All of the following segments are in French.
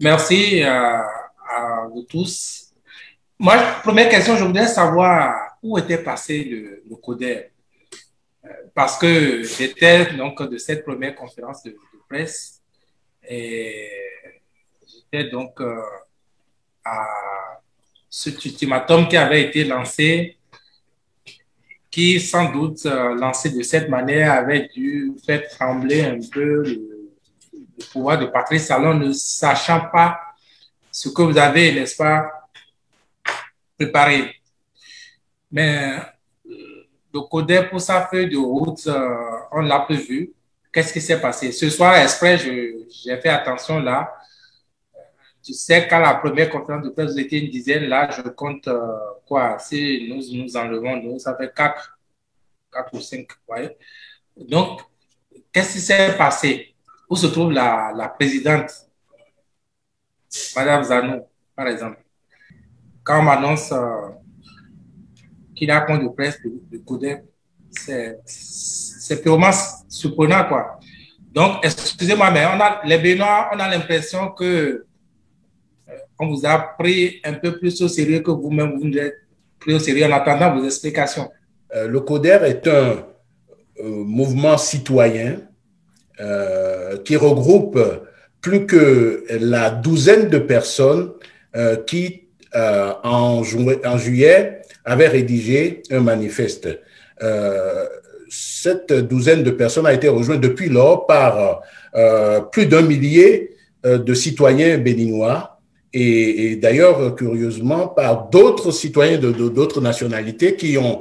Merci à, à vous tous. Moi, première question, je voudrais savoir où était passé le, le CODER. Euh, parce que j'étais donc de cette première conférence de, presse et j'étais donc euh, à cet ultimatum qui avait été lancé, qui sans doute euh, lancé de cette manière avait dû faire trembler un peu le, le pouvoir de Patrice Salon, ne sachant pas ce que vous avez, n'est-ce pas, préparé. Mais le codeur pour sa feuille de route, euh, on l'a peu vu. Qu'est-ce qui s'est passé? Ce soir, exprès, j'ai fait attention là. Tu sais, qu'à la première conférence de presse, vous étiez une dizaine. Là, je compte euh, quoi? Si nous nous enlevons, nous, ça fait quatre, quatre ou cinq. Donc, qu'est-ce qui s'est passé? Où se trouve la, présidente Madame Zanou, par exemple Quand on m'annonce euh, qu'il a compte de presse de, de c'est purement surprenant, quoi. Donc, excusez-moi, mais on a, les Bénois, on a l'impression que euh, on vous a pris un peu plus au sérieux que vous-même vous nous êtes pris au sérieux en attendant vos explications. Euh, le CODER est un euh, mouvement citoyen euh, qui regroupe plus que la douzaine de personnes euh, qui, euh, en, ju en, juillet, avaient rédigé un manifeste. cette douzaine de personnes a été rejointe depuis lors par plus d'un millier de citoyens béninois et, et d'ailleurs, curieusement, par d'autres citoyens de d'autres nationalités qui ont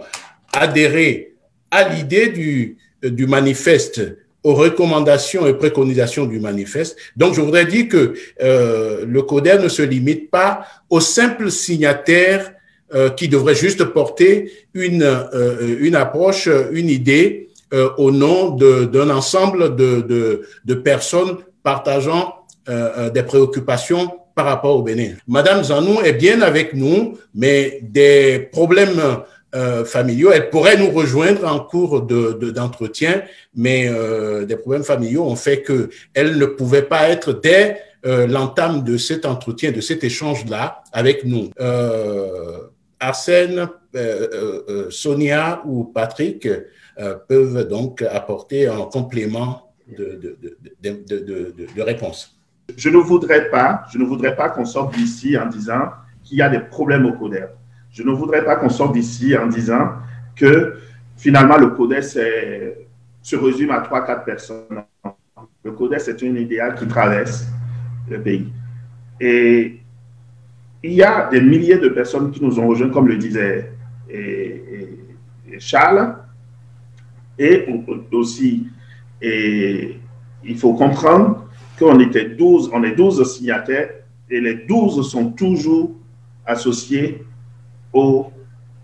adhéré à l'idée du, du manifeste, aux recommandations et préconisations du manifeste. Donc, je voudrais dire que euh, le CODER ne se limite pas aux simples signataires euh, qui devraient juste porter une, euh, une approche, une idée euh, au nom d'un ensemble de, de, de, personnes partageant euh, des préoccupations par rapport au Bénin. Madame Zanou est bien avec nous, mais des problèmes euh, familiaux. Elle pourrait nous rejoindre en cours d'entretien, de, mais euh, des problèmes familiaux ont fait que elle ne pouvait pas être dès euh, l'entame de cet entretien, de cet échange-là avec nous. Arsène, Sonia ou Patrick peuvent donc apporter un complément de, de, de réponse. Je ne voudrais pas, je ne voudrais pas qu'on sorte d'ici en disant qu'il y a des problèmes au CODER. Je ne voudrais pas qu'on sorte d'ici en disant que finalement le CODES se résume à 3-4 personnes. Le CODES est une idéal qui traverse le pays. Et il y a des milliers de personnes qui nous ont rejoints, comme le disait Charles. Et aussi, il faut comprendre qu'on était 12, on est 12 signataires et les 12 sont toujours associés au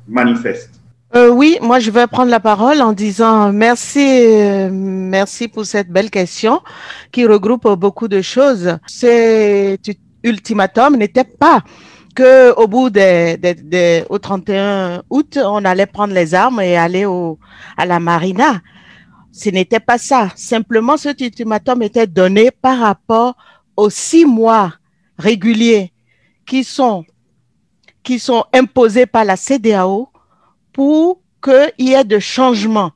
manifeste. Euh, oui, moi je vais prendre la parole en disant merci, euh, merci pour cette belle question qui regroupe beaucoup de choses. Cet ultimatum n'était pas que au bout des, des, des, au 31 août, on allait prendre les armes et aller au, à la marina. Ce n'était pas ça. Simplement, cet ultimatum était donné par rapport aux six mois réguliers qui sont qui sont imposés par la CDAO pour qu'il y ait de changements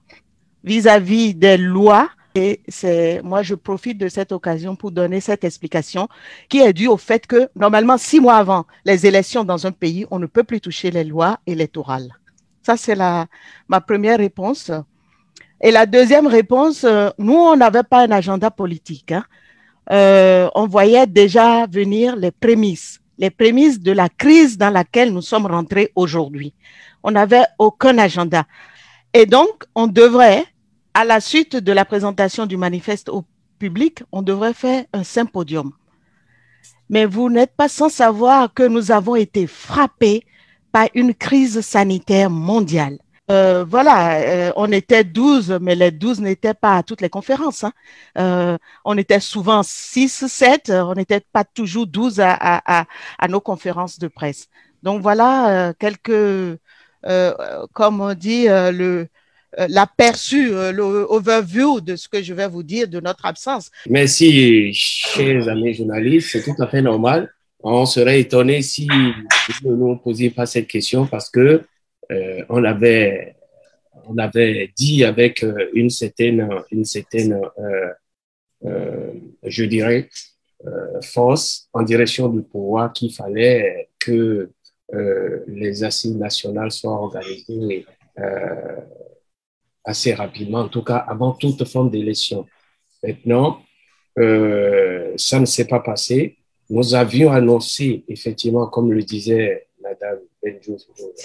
vis-à-vis des lois. Et c'est, moi, je profite de cette occasion pour donner cette explication qui est due au fait que, normalement, six mois avant les élections dans un pays, on ne peut plus toucher les lois électorales. Ça, c'est la, ma première réponse. Et la deuxième réponse, nous, on n'avait pas un agenda politique. Hein. Euh, on voyait déjà venir les prémices les prémices de la crise dans laquelle nous sommes rentrés aujourd'hui. On n'avait aucun agenda. Et donc, on devrait, à la suite de la présentation du manifeste au public, on devrait faire un symposium. Mais vous n'êtes pas sans savoir que nous avons été frappés par une crise sanitaire mondiale. Euh, voilà, euh, on était 12, mais les 12 n'étaient pas à toutes les conférences. Hein. Euh, on était souvent 6, 7, on n'était pas toujours 12 à, nos conférences de presse. Donc voilà quelques, comme on dit, le, l'aperçu, le overview de ce que je vais vous dire de notre absence. Merci, chers amis journalistes. C'est tout à fait normal. On serait étonné si vous ne nous posiez pas cette question parce que on avait on avait dit avec une certaine, une certaine je dirais, force en direction du pouvoir qu'il fallait que euh, les assises nationales soient organisées euh, assez rapidement, en tout cas avant toute forme d'élection. Maintenant, euh, ça ne s'est pas passé. Nous avions annoncé, effectivement, comme le disait Madame Benjou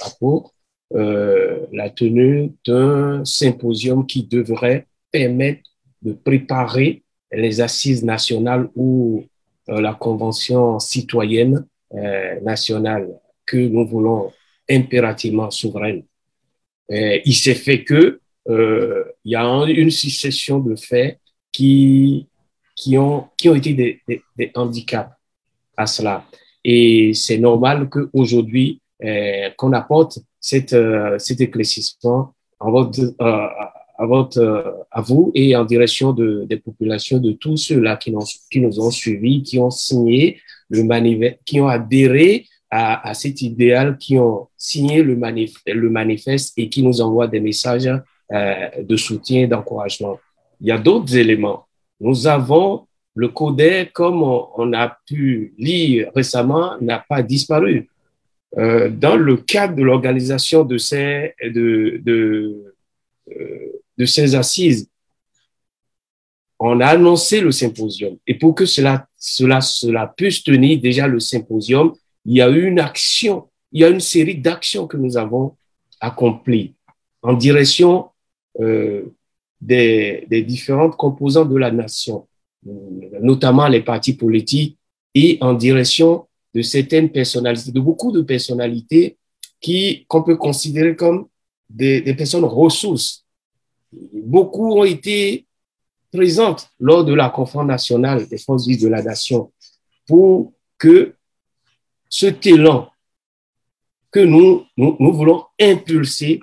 Apo, euh, la tenue d'un symposium qui devrait permettre de préparer les assises nationales ou euh, la convention citoyenne euh, nationale que nous voulons impérativement souveraine. Il s'est fait que il y a une succession de faits qui qui ont qui ont été des, des, handicaps à cela. Et c'est normal qu'aujourd'hui euh, qu'on apporte euh, cet éclaircissement euh, à votre euh, à vous et en direction de des populations de tous ceux-là qui nous qui nous ont suivis, qui ont signé le manifeste, qui ont adhéré à, à, cet idéal, qui ont signé le, manif le manifeste et qui nous envoient des messages euh, de soutien, d'encouragement. Il y a d'autres éléments. Nous avons le codet, comme on, a pu lire récemment, n'a pas disparu. Euh, dans le cadre de l'organisation de ces, de, de, euh, de ces assises, on a annoncé le symposium. Et pour que cela, cela, cela puisse tenir déjà le symposium, il y a eu une action, il y a une série d'actions que nous avons accomplies en direction euh, des, des différentes composantes de la nation, notamment les partis politiques, et en direction de certaines personnalités, de beaucoup de personnalités qui qu'on peut considérer comme des, personnes ressources. Beaucoup ont été présentes lors de la conférence nationale des forces vives de la nation pour que ce élan que nous, nous, voulons impulser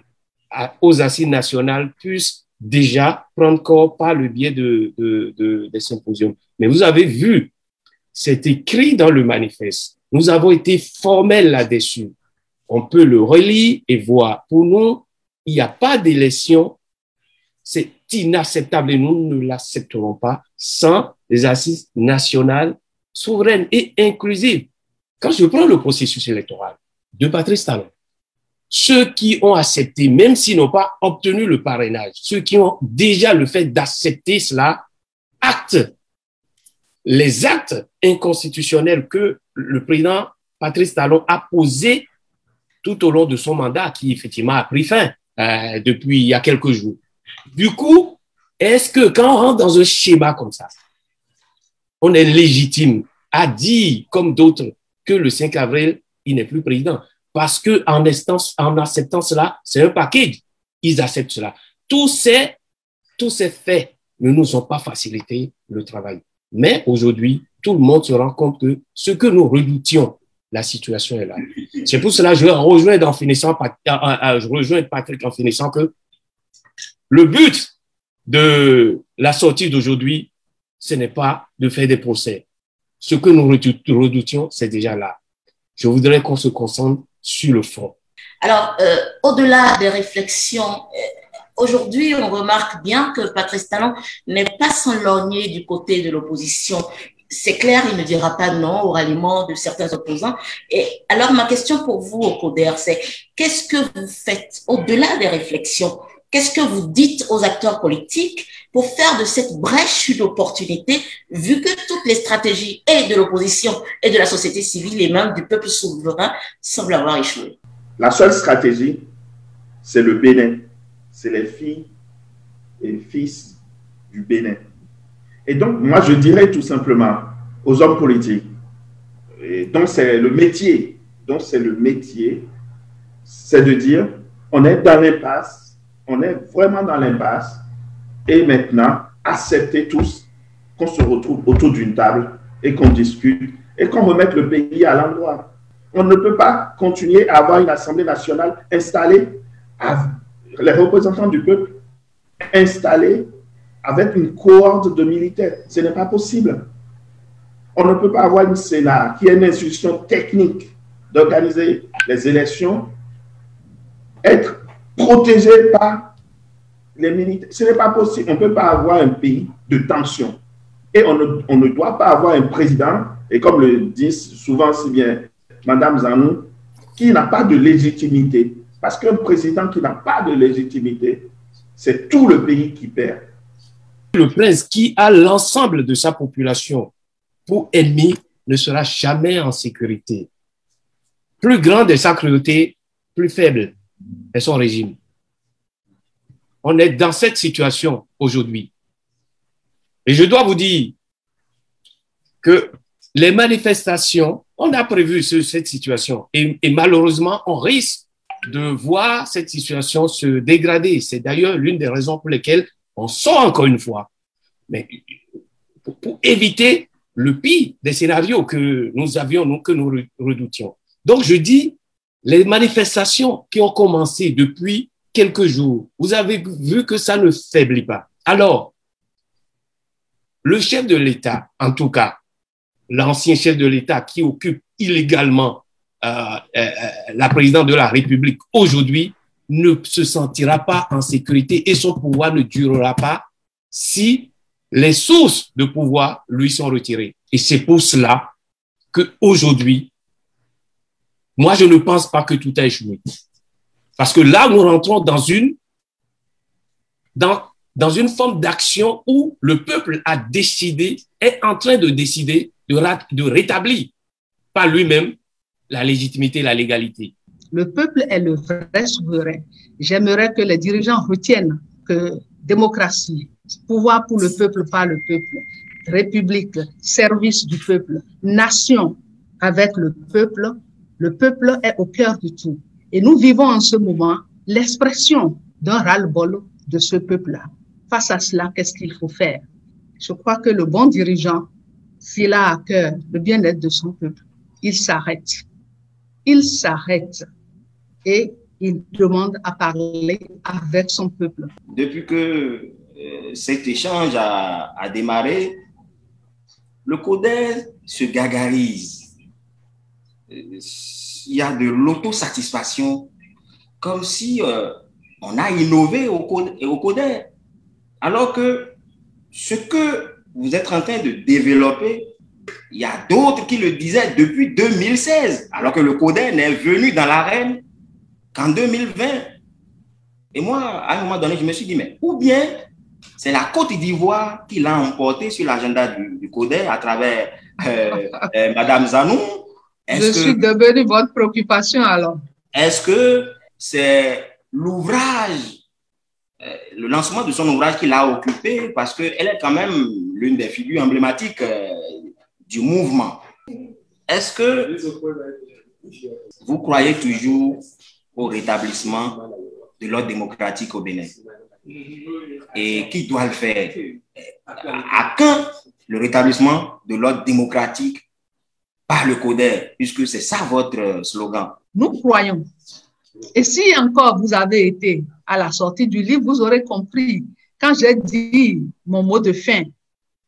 aux assises nationales puisse déjà prendre corps par le biais de, des symposiums. Mais vous avez vu, c'est écrit dans le manifeste. Nous avons été formels là-dessus. On peut le relire et voir. Pour nous, il n'y a pas d'élection. C'est inacceptable et nous ne l'accepterons pas sans les assises nationales souveraines et inclusives. Quand je prends le processus électoral de Patrice Talon, ceux qui ont accepté, même s'ils n'ont pas obtenu le parrainage, ceux qui ont déjà le fait d'accepter cela, actent les actes inconstitutionnels que le président Patrice Talon a posés tout au long de son mandat, qui effectivement a pris fin euh, depuis il y a quelques jours. Du coup, est-ce que quand on rentre dans un schéma comme ça, on est légitime à dire, comme d'autres, que le 5 avril, il n'est plus président? Parce que en, instance, en acceptant cela, c'est un package. Ils acceptent cela. Tous ces, tous ces faits ne nous ont pas facilité le travail. Mais aujourd'hui, tout le monde se rend compte que ce que nous redoutions, la situation est là. C'est pour cela que je rejoins en finissant, je rejoins Patrick en finissant que le but de la sortie d'aujourd'hui, ce n'est pas de faire des procès. Ce que nous redoutions, c'est déjà là. Je voudrais qu'on se concentre sur le fond. Alors, euh, au-delà des réflexions, euh, aujourd'hui, on remarque bien que Patrice Talon n'est pas sans lorgner du côté de l'opposition. C'est clair, il ne dira pas non au ralliement de certains opposants. Et alors, ma question pour vous, au CODER, c'est qu'est-ce que vous faites au-delà des réflexions? Qu'est-ce que vous dites aux acteurs politiques pour faire de cette brèche une opportunité, vu que toutes les stratégies et de l'opposition et de la société civile et même du peuple souverain semblent avoir échoué? La seule stratégie, c'est le Bénin. C'est les filles et fils du Bénin. Et donc, moi, je dirais tout simplement aux hommes politiques, et donc c'est le métier, donc c'est le métier, c'est de dire, on est dans l'impasse, on est vraiment dans l'impasse. Et maintenant, accepter tous qu'on se retrouve autour d'une table et qu'on discute et qu'on remette le pays à l'endroit. On ne peut pas continuer à avoir une Assemblée nationale installée. Les représentants du peuple installé avec une cohorte de militaires. Ce n'est pas possible. On ne peut pas avoir une Sénat qui est une institution technique d'organiser les élections, être protégé par les militaires. Ce n'est pas possible. On ne peut pas avoir un pays de tension. Et on ne, on ne doit pas avoir un président, et comme le disent souvent si bien Madame Zanou, qui n'a pas de légitimité. Parce qu'un président qui n'a pas de légitimité, c'est tout le pays qui perd. Le prince qui a l'ensemble de sa population pour ennemi ne sera jamais en sécurité. Plus grande est sa cruauté, plus faible est son régime. On est dans cette situation aujourd'hui. Et je dois vous dire que les manifestations, on a prévu cette situation et, malheureusement, on risque de voir cette situation se dégrader. C'est d'ailleurs l'une des raisons pour lesquelles on sort encore une fois. Mais pour, éviter le pire des scénarios que nous avions, que nous redoutions. Donc, je dis, les manifestations qui ont commencé depuis quelques jours, vous avez vu que ça ne faiblit pas. Alors, le chef de l'État, en tout cas, l'ancien chef de l'État qui occupe illégalement la présidence de la République aujourd'hui ne se sentira pas en sécurité et son pouvoir ne durera pas si les sources de pouvoir lui sont retirées. Et c'est pour cela que aujourd'hui, moi, je ne pense pas que tout a échoué. Parce que là, nous rentrons dans une, dans, dans une forme d'action où le peuple a décidé, est en train de décider de, de rétablir par lui-même la légitimité, la légalité. Le peuple est le vrai souverain. J'aimerais que les dirigeants retiennent que démocratie, pouvoir pour le peuple, par le peuple, république, service du peuple, nation avec le peuple, le peuple est au cœur de tout. Et nous vivons en ce moment l'expression d'un ras-le-bol de ce peuple-là. Face à cela, qu'est-ce qu'il faut faire? Je crois que le bon dirigeant s'il a à cœur le bien-être de son peuple, il s'arrête. Il s'arrête et il demande à parler avec son peuple. Depuis que euh, cet échange a, démarré, le CODER se gagarise. Euh, il y a de l'autosatisfaction, comme si euh, on a innové au, au CODER. Alors que ce que vous êtes en train de développer. Il y a d'autres qui le disaient depuis 2016, alors que le CODER n'est venu dans l'arène qu'en 2020. Et moi, à un moment donné, je me suis dit, mais ou bien c'est la Côte d'Ivoire qui l'a emporté sur l'agenda du, du CODER à travers euh, euh, Madame Zanou? Je suis devenu votre préoccupation alors. Est-ce que c'est l'ouvrage euh, le lancement de son ouvrage qu'il a occupé? Parce qu'elle est quand même l'une des figures emblématiques euh, du mouvement. Est-ce que vous croyez toujours au rétablissement de l'ordre démocratique au Bénin? Et qui doit le faire? À quand le rétablissement de l'ordre démocratique par le CODER, puisque c'est ça votre slogan. Nous croyons. Et si encore vous avez été à la sortie du livre, vous aurez compris, quand j'ai dit mon mot de fin,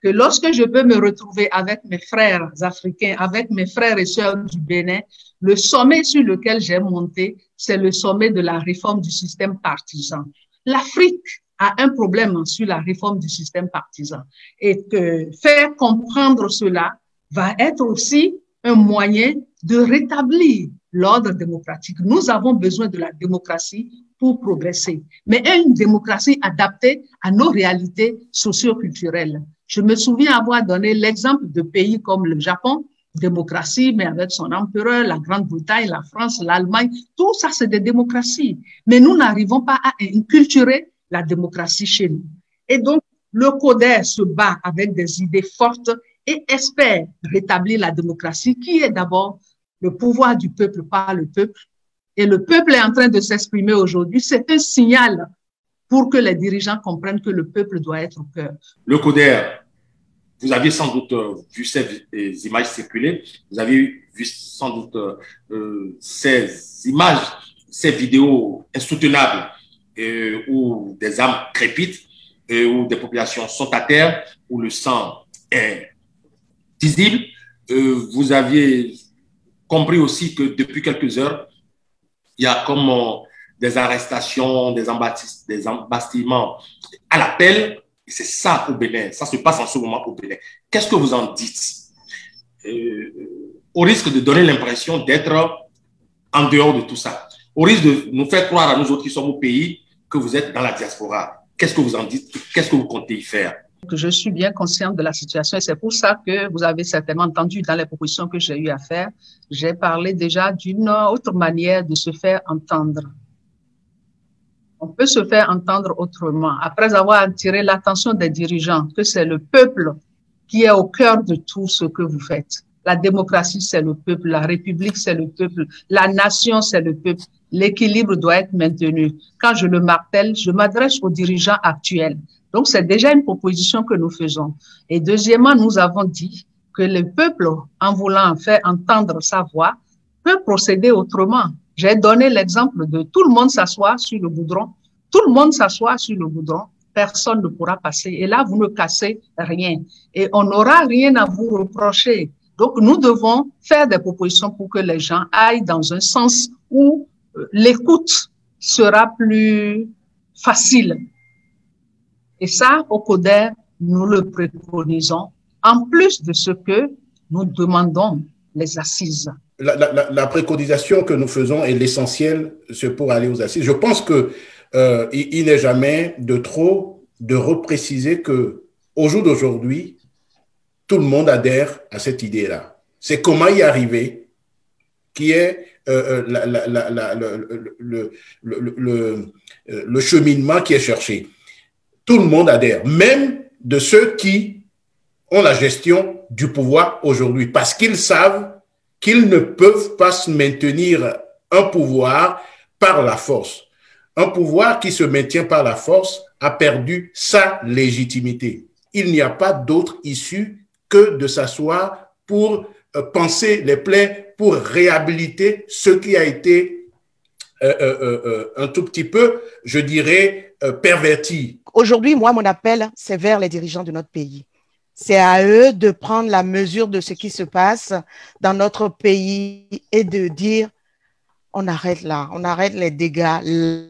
que lorsque je peux me retrouver avec mes frères africains, avec mes frères et sœurs du Bénin, le sommet sur lequel j'ai monté, c'est le sommet de la réforme du système partisan. L'Afrique a un problème sur la réforme du système partisan et que faire comprendre cela va être aussi un moyen de rétablir l'ordre démocratique. Nous avons besoin de la démocratie pour progresser, mais une démocratie adaptée à nos réalités socio-culturelles. Je me souviens avoir donné l'exemple de pays comme le Japon, démocratie, mais avec son empereur, la Grande-Bretagne, la France, l'Allemagne, tout ça, c'est des démocraties. Mais nous n'arrivons pas à inculturer la démocratie chez nous. Et donc, le CODER se bat avec des idées fortes et espère rétablir la démocratie qui est d'abord le pouvoir du peuple par le peuple. Et le peuple est en train de s'exprimer aujourd'hui. C'est un signal pour que les dirigeants comprennent que le peuple doit être au cœur. Le CODER, vous aviez sans doute euh, vu ces images circuler, vous avez vu sans doute euh, ces images, ces vidéos insoutenables où des âmes crépitent, où des populations sont à terre, où le sang est visible. vous aviez compris aussi que depuis quelques heures, il y a comme des arrestations, des, des embastillements à l'appel. C'est ça au Bénin. Ça se passe en ce moment au Bénin. Qu'est-ce que vous en dites? Euh, Au risque de donner l'impression d'être en dehors de tout ça. Au risque de nous faire croire à nous autres qui sommes au pays que vous êtes dans la diaspora. Qu'est-ce que vous en dites? Qu'est-ce que vous comptez y faire? Je suis bien consciente de la situation et c'est pour ça que vous avez certainement entendu dans les propositions que j'ai eu à faire, j'ai parlé déjà d'une autre manière de se faire entendre. On peut se faire entendre autrement. Après avoir attiré l'attention des dirigeants que c'est le peuple qui est au cœur de tout ce que vous faites. La démocratie, c'est le peuple. La République, c'est le peuple. La nation, c'est le peuple. L'équilibre doit être maintenu. Quand je le martèle, je m'adresse aux dirigeants actuels. Donc, c'est déjà une proposition que nous faisons. Et deuxièmement, nous avons dit que le peuple, en voulant faire entendre sa voix, peut procéder autrement. J'ai donné l'exemple de tout le monde s'assoit sur le goudron, tout le monde s'assoit sur le goudron, personne ne pourra passer. Et là, vous ne cassez rien. Et on n'aura rien à vous reprocher. Donc, nous devons faire des propositions pour que les gens aillent dans un sens où euh, l'écoute sera plus facile et ça, au CODER, nous le préconisons, en plus de ce que nous demandons les assises. La, préconisation que nous faisons est l'essentiel, pour aller aux assises. Je pense que euh, n'est jamais de trop de repréciser que au jour d'aujourd'hui, tout le monde adhère à cette idée-là. C'est comment y arriver qui est le, cheminement qui est cherché tout le monde adhère, même de ceux qui ont la gestion du pouvoir aujourd'hui, parce qu'ils savent qu'ils ne peuvent pas se maintenir un pouvoir par la force. Un pouvoir qui se maintient par la force a perdu sa légitimité. Il n'y a pas d'autre issue que de s'asseoir pour euh, penser les plaies, pour réhabiliter ce qui a été un tout petit peu, je dirais, perverti. Aujourd'hui, moi, mon appel, c'est vers les dirigeants de notre pays. C'est à eux de prendre la mesure de ce qui se passe dans notre pays et de dire, on arrête là, on arrête les dégâts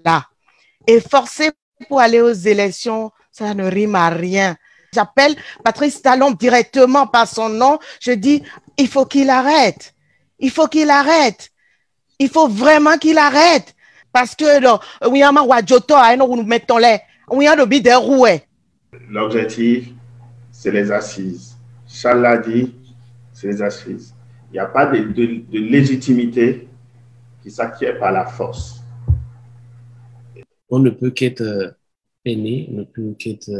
là. Et forcer pour aller aux élections, ça ne rime à rien. J'appelle Patrice Talon directement par son nom. Je dis, il faut qu'il arrête. Il faut qu'il arrête. Il faut vraiment qu'il arrête. Parce que, L'objectif, c'est les assises. Charles l'a dit, c'est les assises. Il n'y a pas de, légitimité qui s'acquiert par la force. On ne peut qu'être peiné, on ne peut qu'être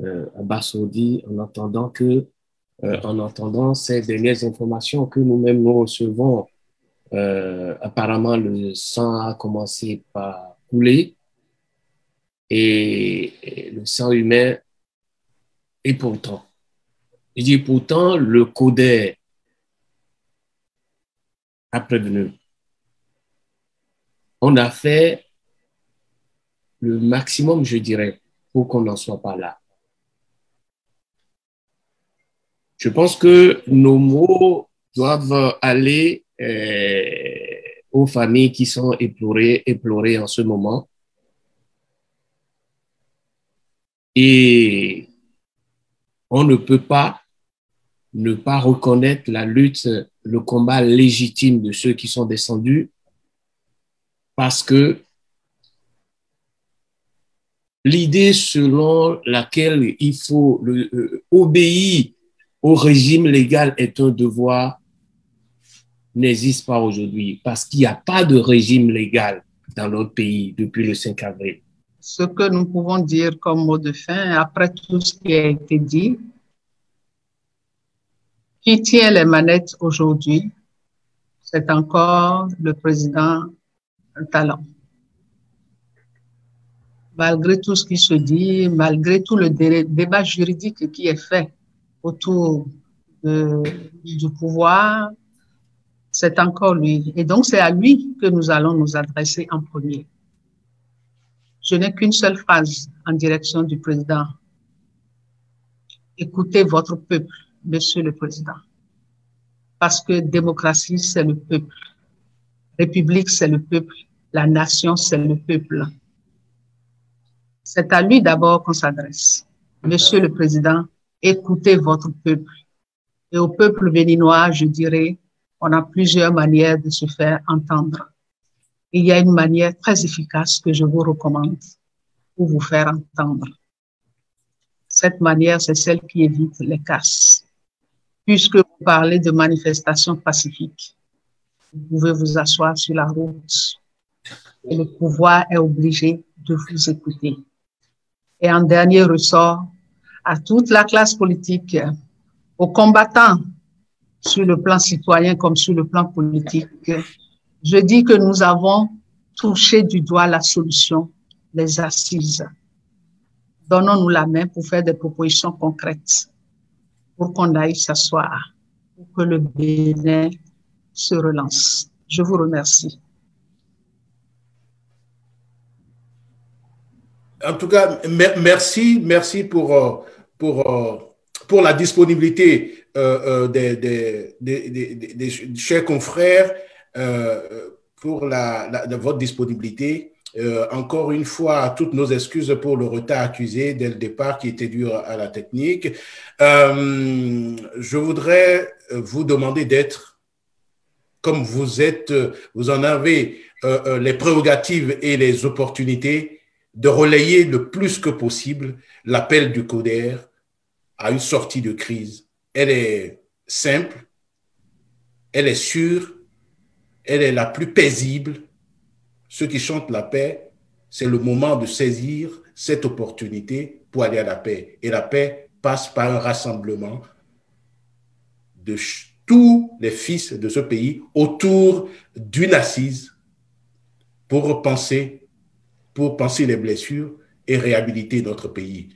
euh, abasourdi en entendant que, euh, en entendant ces dernières informations que nous-mêmes nous recevons. Euh, apparemment, le sang a commencé par couler et, le sang humain. Et pourtant, je dis pourtant, le CODER a prévenu. On a fait le maximum, je dirais, pour qu'on n'en soit pas là. Je pense que nos mots doivent aller aux familles qui sont éplorées, éplorées en ce moment. Et on ne peut pas ne pas reconnaître la lutte, le combat légitime de ceux qui sont descendus parce que l'idée selon laquelle il faut euh, obéir au régime légal est un devoir n'existe pas aujourd'hui parce qu'il n'y a pas de régime légal dans notre pays depuis le 5 avril ce que nous pouvons dire comme mot de fin, après tout ce qui a été dit, qui tient les manettes aujourd'hui, c'est encore le président Talon. Malgré tout ce qui se dit, malgré tout le débat juridique qui est fait autour du pouvoir, c'est encore lui. Et donc, c'est à lui que nous allons nous adresser en premier. Je n'ai qu'une seule phrase en direction du président. Écoutez votre peuple, monsieur le président. Parce que démocratie, c'est le peuple. République, c'est le peuple. La nation, c'est le peuple. C'est à lui d'abord qu'on s'adresse. Monsieur le Président, écoutez votre peuple. Et au peuple béninois, je dirais, on a plusieurs manières de se faire entendre. Il y a une manière très efficace que je vous recommande pour vous faire entendre. Cette manière, c'est celle qui évite les casses. Puisque vous parlez de manifestations pacifiques, vous pouvez vous asseoir sur la route et le pouvoir est obligé de vous écouter. Et en dernier ressort, à toute la classe politique, aux combattants sur le plan citoyen comme sur le plan politique, je dis que nous avons touché du doigt la solution, les assises. Donnons-nous la main pour faire des propositions concrètes, pour qu'on aille s'asseoir, pour que le Bénin se relance. Je vous remercie. En tout cas, merci, merci pour, euh, pour, euh, pour la disponibilité des, des, des, chers confrères, pour la, votre disponibilité. encore une fois, toutes nos excuses pour le retard accusé dès le départ qui était dû à la technique. je voudrais vous demander d'être, comme vous êtes, vous en avez les prérogatives et les opportunités, de relayer le plus que possible l'appel du CODER à une sortie de crise. Elle est simple, elle est sûre, elle est la plus paisible. Ceux qui chantent la paix, c'est le moment de saisir cette opportunité pour aller à la paix. Et la paix passe par un rassemblement de tous les fils de ce pays autour d'une assise pour penser pour penser les blessures et réhabiliter notre pays.